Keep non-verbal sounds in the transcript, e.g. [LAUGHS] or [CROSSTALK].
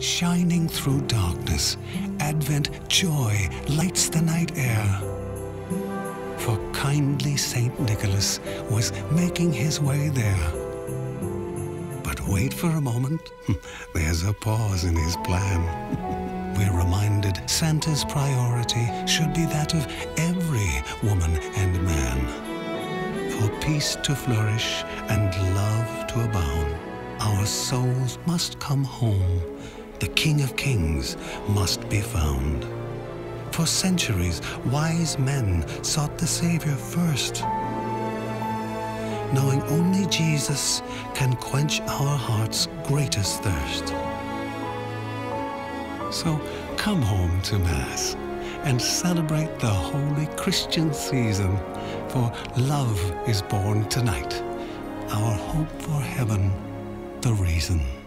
Shining through darkness, Advent joy lights the night air. For kindly Saint Nicholas was making his way there. But wait for a moment, [LAUGHS] there's a pause in his plan. [LAUGHS] We're reminded Santa's priority should be that of every woman and man. For peace to flourish and love to abound, our souls must come home. The King of Kings must be found. For centuries, wise men sought the Savior first, knowing only Jesus can quench our heart's greatest thirst. So come home to Mass and celebrate the holy Christian season, for love is born tonight, our hope for heaven, the reason.